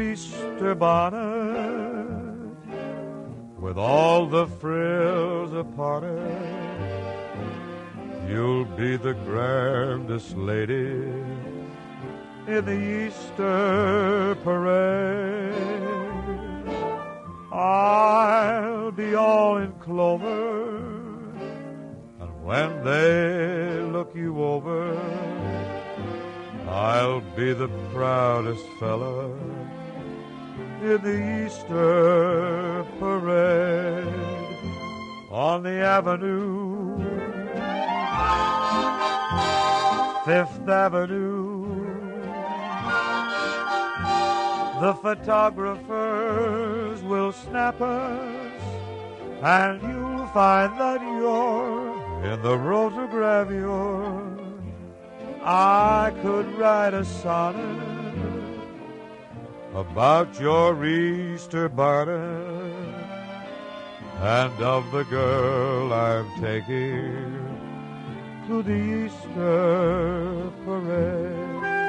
Easter bonnet with all the frills upon it. You'll be the grandest lady in the Easter parade. I'll be all in clover, and when they look you over, I'll be the proudest fella in the Easter parade on the avenue, Fifth Avenue. The photographers will snap us, and you'll find that you're in the rotogravure. I could write a sonnet about your Easter bonnet and of the girl I'm taking to the Easter parade.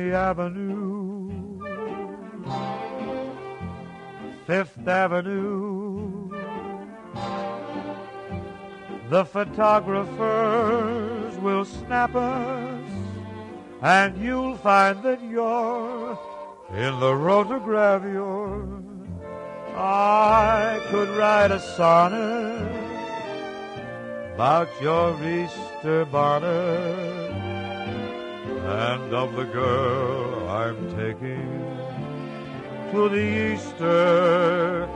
The avenue, Fifth Avenue. The photographers will snap us, and you'll find that you're in the rotogravure. I could write a sonnet about your Easter bonnet and of the girl I'm taking to the Easter.